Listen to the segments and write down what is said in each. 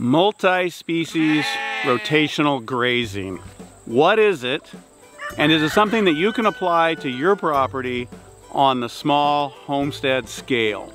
Multi-species rotational grazing. What is it? And is it something that you can apply to your property on the small homestead scale?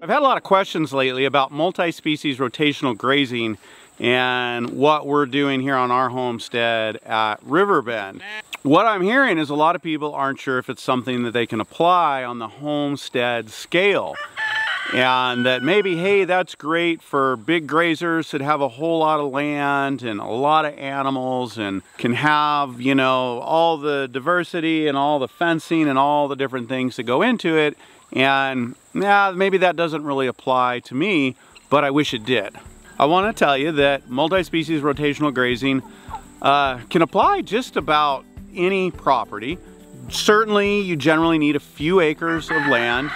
I've had a lot of questions lately about multi-species rotational grazing and what we're doing here on our homestead at Riverbend. What I'm hearing is a lot of people aren't sure if it's something that they can apply on the homestead scale. And that maybe, hey, that's great for big grazers that have a whole lot of land and a lot of animals and can have, you know, all the diversity and all the fencing and all the different things that go into it. And yeah, maybe that doesn't really apply to me, but I wish it did. I want to tell you that multi-species rotational grazing uh, can apply just about any property. Certainly, you generally need a few acres of land.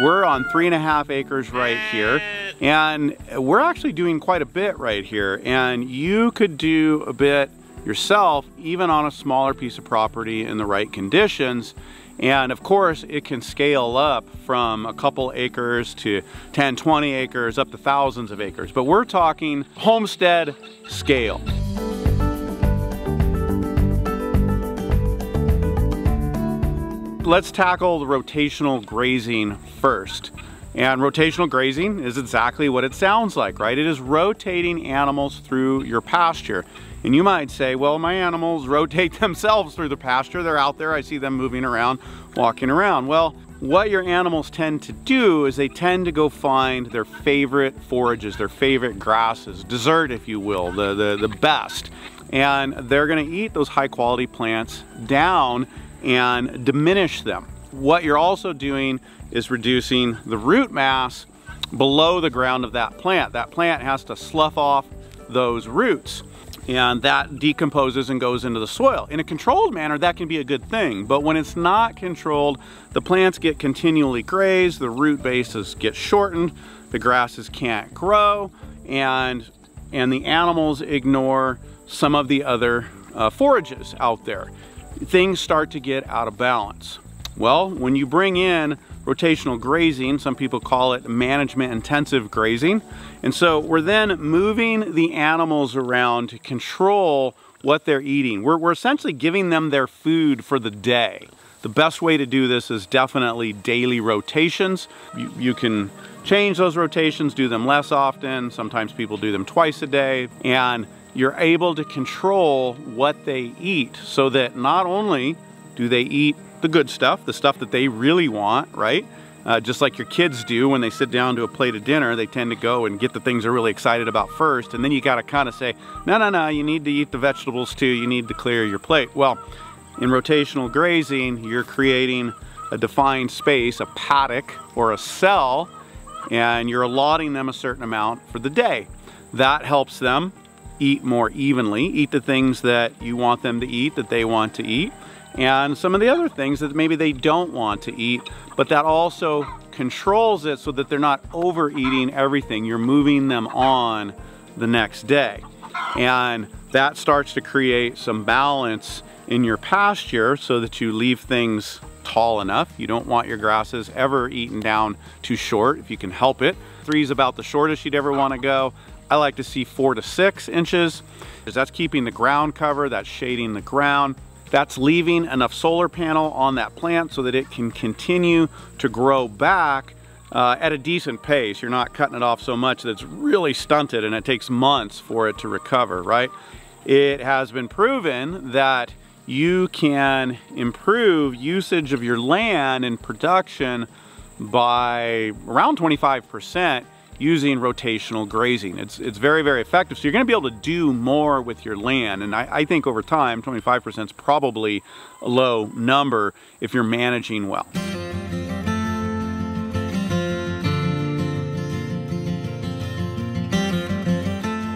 We're on three and a half acres right here, and we're actually doing quite a bit right here. And you could do a bit yourself, even on a smaller piece of property in the right conditions. And of course, it can scale up from a couple acres to 10, 20 acres, up to thousands of acres. But we're talking homestead scale. Let's tackle the rotational grazing first. And rotational grazing is exactly what it sounds like, right? It is rotating animals through your pasture. And you might say, well, my animals rotate themselves through the pasture. They're out there, I see them moving around, walking around. Well, what your animals tend to do is they tend to go find their favorite forages, their favorite grasses, dessert, if you will, the, the, the best. And they're gonna eat those high quality plants down and diminish them. What you're also doing is reducing the root mass below the ground of that plant. That plant has to slough off those roots and that decomposes and goes into the soil. In a controlled manner, that can be a good thing, but when it's not controlled, the plants get continually grazed, the root bases get shortened, the grasses can't grow, and, and the animals ignore some of the other uh, forages out there. Things start to get out of balance. Well, when you bring in rotational grazing, some people call it management intensive grazing, and so we're then moving the animals around to control what they're eating. We're, we're essentially giving them their food for the day. The best way to do this is definitely daily rotations. You, you, can change those rotations, do them less often. Sometimes people do them twice a day. And you're able to control what they eat so that not only do they eat the good stuff, the stuff that they really want, right? Uh, just like your kids do when they sit down to a plate of dinner, they tend to go and get the things they're really excited about first. And then you got to kind of say, no, no, no, you need to eat the vegetables too. You need to clear your plate. Well, in rotational grazing, you're creating a defined space, a paddock or a cell, and you're allotting them a certain amount for the day. That helps them eat more evenly, eat the things that you want them to eat, that they want to eat and some of the other things that maybe they don't want to eat, but that also controls it so that they're not overeating everything. You're moving them on the next day. And that starts to create some balance in your pasture so that you leave things tall enough. You don't want your grasses ever eaten down too short if you can help it. Three is about the shortest you'd ever want to go. I like to see four to six inches. Because that's keeping the ground cover, that's shading the ground. That's leaving enough solar panel on that plant so that it can continue to grow back uh, at a decent pace. You're not cutting it off so much that it's really stunted and it takes months for it to recover, right? It has been proven that you can improve usage of your land and production by around 25% using rotational grazing. It's, it's very, very effective. So you're gonna be able to do more with your land. And I, I think over time, 25% is probably a low number if you're managing well.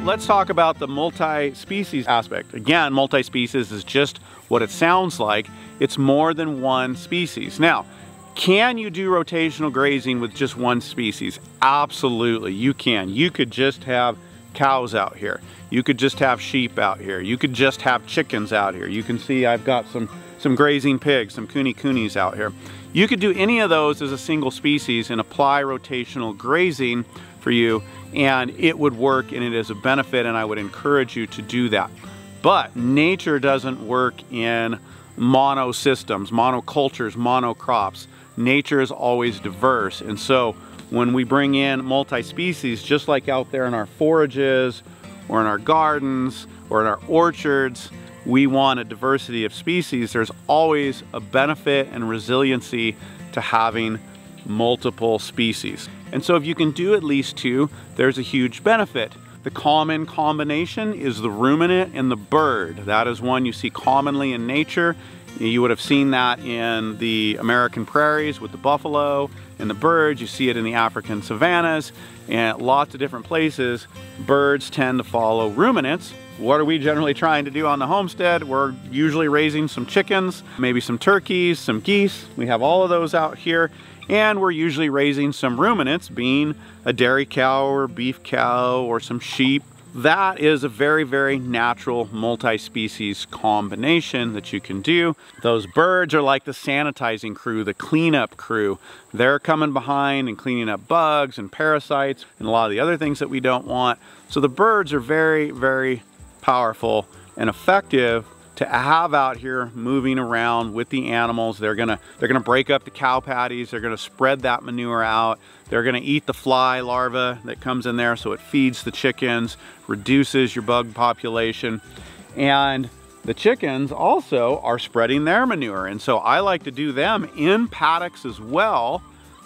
let's talk about the multi-species aspect. Again, multi-species is just what it sounds like. It's more than one species. Now, can you do rotational grazing with just one species? Absolutely, you can. You could just have cows out here. You could just have sheep out here. You could just have chickens out here. You can see I've got some, some grazing pigs, some kune kunes out here. You could do any of those as a single species and apply rotational grazing for you and it would work and it is a benefit and I would encourage you to do that. But nature doesn't work in mono systems, monocultures, monocrops. Nature is always diverse and so when we bring in multi-species, just like out there in our forages or in our gardens or in our orchards, we want a diversity of species. There's always a benefit and resiliency to having multiple species. And so if you can do at least two, there's a huge benefit. The common combination is the ruminant and the bird. That is one you see commonly in nature. You would have seen that in the American prairies with the buffalo and the birds. You see it in the African savannas and lots of different places. Birds tend to follow ruminants. What are we generally trying to do on the homestead? We're usually raising some chickens, maybe some turkeys, some geese. We have all of those out here and we're usually raising some ruminants, being a dairy cow or beef cow or some sheep. That is a very, very natural multi-species combination that you can do. Those birds are like the sanitizing crew, the cleanup crew. They're coming behind and cleaning up bugs and parasites and a lot of the other things that we don't want. So the birds are very, very powerful and effective to have out here moving around with the animals. They're gonna, they're gonna break up the cow patties. They're gonna spread that manure out. They're gonna eat the fly larva that comes in there so it feeds the chickens, reduces your bug population. And the chickens also are spreading their manure. And so I like to do them in paddocks as well,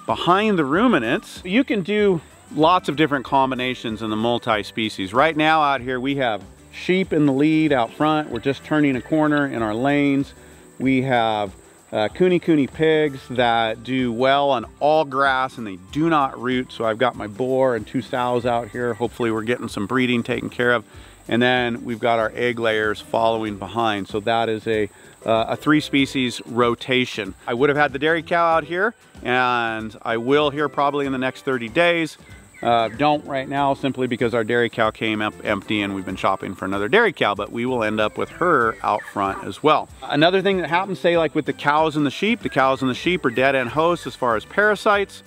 behind the ruminants. You can do lots of different combinations in the multi-species. Right now out here we have sheep in the lead out front. We're just turning a corner in our lanes. We have uh, Cooney kune pigs that do well on all grass and they do not root. So I've got my boar and two sows out here. Hopefully we're getting some breeding taken care of. And then we've got our egg layers following behind. So that is a, uh, a three species rotation. I would have had the dairy cow out here and I will here probably in the next 30 days. Uh, don't right now simply because our dairy cow came up empty and we've been shopping for another dairy cow, but we will end up with her out front as well. Another thing that happens, say like with the cows and the sheep, the cows and the sheep are dead end hosts as far as parasites.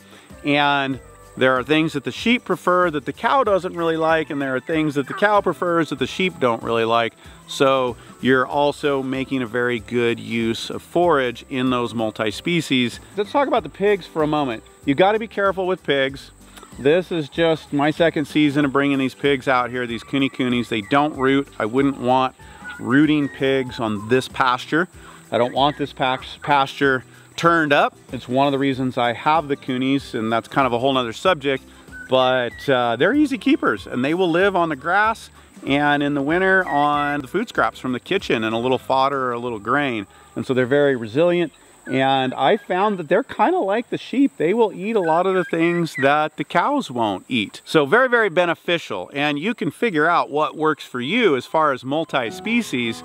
And there are things that the sheep prefer that the cow doesn't really like, and there are things that the cow prefers that the sheep don't really like. So you're also making a very good use of forage in those multi-species. Let's talk about the pigs for a moment. You gotta be careful with pigs. This is just my second season of bringing these pigs out here, these kune kunes. They don't root. I wouldn't want rooting pigs on this pasture. I don't want this pasture turned up. It's one of the reasons I have the kunes, and that's kind of a whole nother subject, but uh, they're easy keepers, and they will live on the grass and in the winter on the food scraps from the kitchen and a little fodder or a little grain. And so they're very resilient. And I found that they're kind of like the sheep. They will eat a lot of the things that the cows won't eat. So very, very beneficial. And you can figure out what works for you as far as multi-species.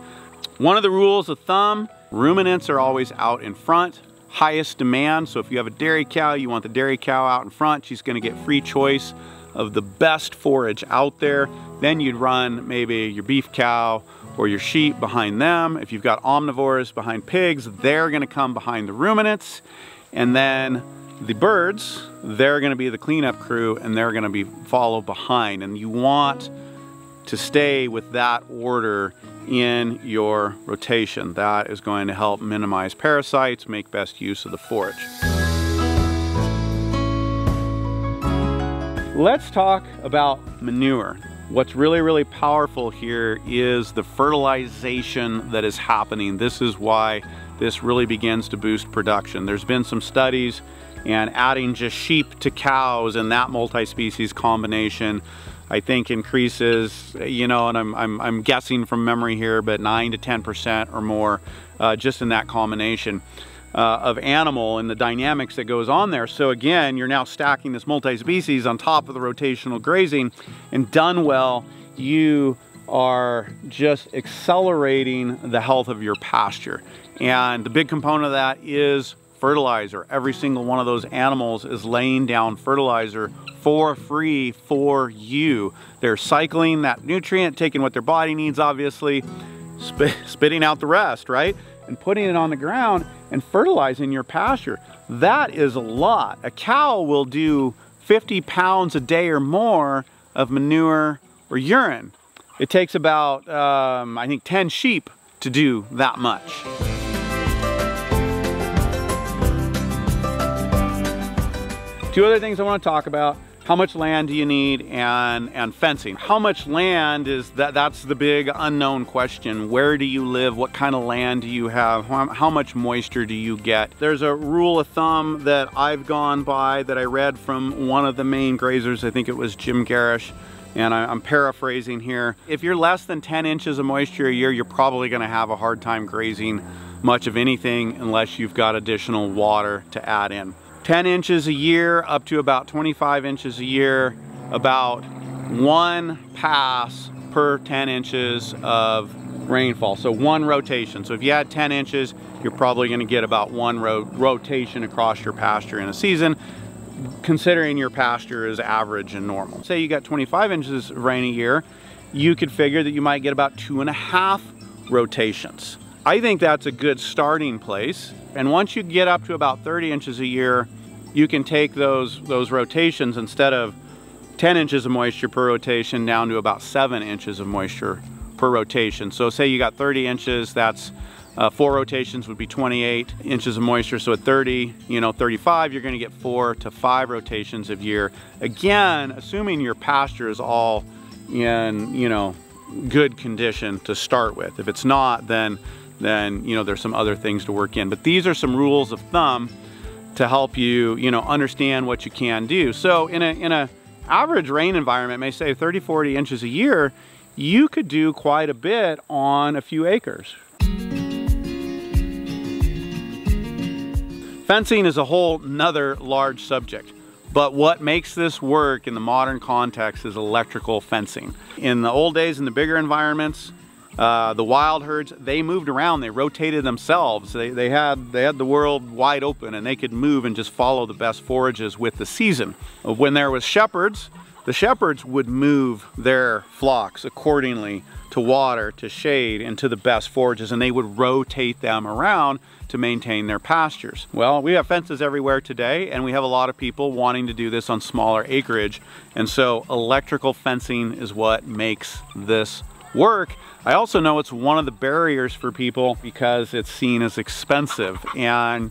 One of the rules of thumb, ruminants are always out in front, highest demand. So if you have a dairy cow, you want the dairy cow out in front. She's gonna get free choice of the best forage out there. Then you'd run maybe your beef cow or your sheep behind them. If you've got omnivores behind pigs, they're gonna come behind the ruminants. And then the birds, they're gonna be the cleanup crew and they're gonna be follow behind. And you want to stay with that order in your rotation. That is going to help minimize parasites, make best use of the forage. Let's talk about manure. What's really, really powerful here is the fertilization that is happening. This is why this really begins to boost production. There's been some studies and adding just sheep to cows and that multi-species combination I think increases, you know, and I'm, I'm, I'm guessing from memory here, but 9 to 10% or more uh, just in that combination. Uh, of animal and the dynamics that goes on there. So again, you're now stacking this multi-species on top of the rotational grazing and done well, you are just accelerating the health of your pasture. And the big component of that is fertilizer. Every single one of those animals is laying down fertilizer for free for you. They're cycling that nutrient, taking what their body needs, obviously, spit, spitting out the rest, right? And putting it on the ground and fertilizing your pasture. That is a lot. A cow will do 50 pounds a day or more of manure or urine. It takes about, um, I think, 10 sheep to do that much. Two other things I want to talk about. How much land do you need and, and fencing? How much land is that? That's the big unknown question. Where do you live? What kind of land do you have? How, how much moisture do you get? There's a rule of thumb that I've gone by that I read from one of the main grazers. I think it was Jim Gerrish and I'm paraphrasing here. If you're less than 10 inches of moisture a year, you're probably gonna have a hard time grazing much of anything unless you've got additional water to add in. 10 inches a year up to about 25 inches a year, about one pass per 10 inches of rainfall. So one rotation. So if you had 10 inches, you're probably gonna get about one ro rotation across your pasture in a season considering your pasture is average and normal. Say you got 25 inches of rain a year, you could figure that you might get about two and a half rotations. I think that's a good starting place. And once you get up to about 30 inches a year, you can take those, those rotations instead of 10 inches of moisture per rotation down to about seven inches of moisture per rotation. So say you got 30 inches, that's uh, four rotations would be 28 inches of moisture. So at 30, you know, 35, you're gonna get four to five rotations of year. Again, assuming your pasture is all in, you know, good condition to start with. If it's not, then, then, you know, there's some other things to work in. But these are some rules of thumb to help you, you know, understand what you can do. So in a, in a average rain environment, may say 30, 40 inches a year, you could do quite a bit on a few acres. Fencing is a whole nother large subject. But what makes this work in the modern context is electrical fencing. In the old days, in the bigger environments, uh, the wild herds, they moved around, they rotated themselves. They, they, had, they had the world wide open and they could move and just follow the best forages with the season. When there was shepherds, the shepherds would move their flocks accordingly to water, to shade, and to the best forages, and they would rotate them around to maintain their pastures. Well, we have fences everywhere today, and we have a lot of people wanting to do this on smaller acreage, and so electrical fencing is what makes this work. I also know it's one of the barriers for people because it's seen as expensive, and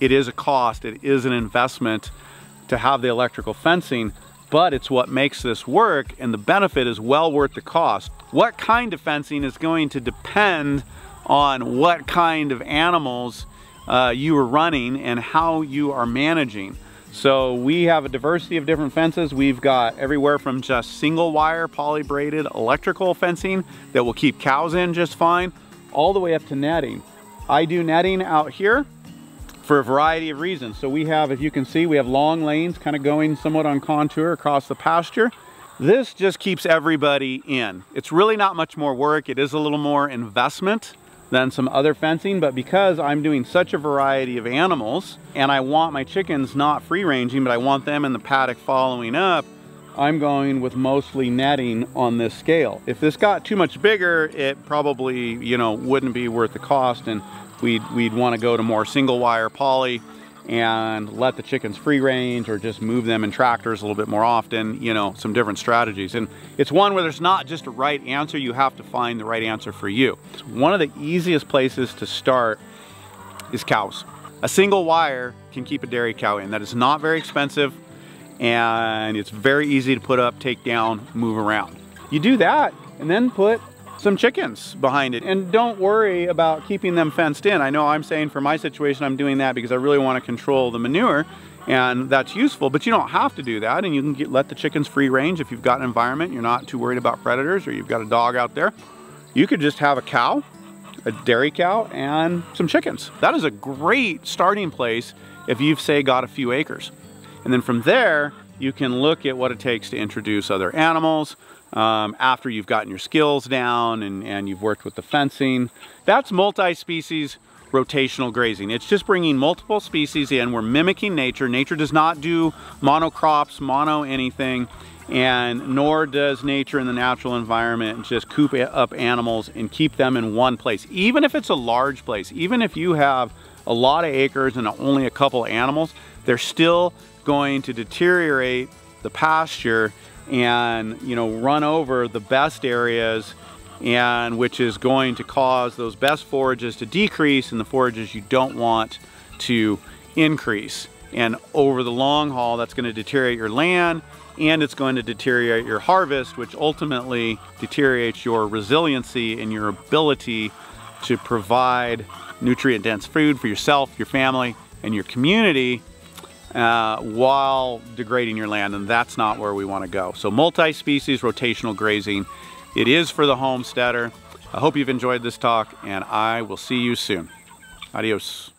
it is a cost, it is an investment to have the electrical fencing, but it's what makes this work and the benefit is well worth the cost. What kind of fencing is going to depend on what kind of animals uh, you are running and how you are managing. So we have a diversity of different fences. We've got everywhere from just single wire poly braided electrical fencing that will keep cows in just fine, all the way up to netting. I do netting out here for a variety of reasons. So we have, if you can see, we have long lanes kind of going somewhat on contour across the pasture. This just keeps everybody in. It's really not much more work. It is a little more investment than some other fencing, but because I'm doing such a variety of animals and I want my chickens not free ranging, but I want them in the paddock following up, I'm going with mostly netting on this scale. If this got too much bigger, it probably, you know, wouldn't be worth the cost and we'd, we'd want to go to more single wire poly and let the chickens free range or just move them in tractors a little bit more often, you know, some different strategies. And it's one where there's not just a right answer, you have to find the right answer for you. One of the easiest places to start is cows. A single wire can keep a dairy cow in. That is not very expensive and it's very easy to put up, take down, move around. You do that and then put some chickens behind it. And don't worry about keeping them fenced in. I know I'm saying for my situation, I'm doing that because I really want to control the manure and that's useful, but you don't have to do that. And you can get, let the chickens free range if you've got an environment, you're not too worried about predators or you've got a dog out there. You could just have a cow, a dairy cow, and some chickens. That is a great starting place if you've say got a few acres. And then from there, you can look at what it takes to introduce other animals, um, after you've gotten your skills down and, and you've worked with the fencing. That's multi-species rotational grazing. It's just bringing multiple species in. We're mimicking nature. Nature does not do monocrops, mono anything, and nor does nature in the natural environment just coop up animals and keep them in one place. Even if it's a large place, even if you have a lot of acres and only a couple animals, they're still going to deteriorate the pasture and you know run over the best areas and which is going to cause those best forages to decrease and the forages you don't want to increase. And over the long haul, that's going to deteriorate your land and it's going to deteriorate your harvest, which ultimately deteriorates your resiliency and your ability to provide nutrient dense food for yourself, your family, and your community uh, while degrading your land. And that's not where we want to go. So multi-species rotational grazing it is for the homesteader. I hope you've enjoyed this talk and I will see you soon. Adios.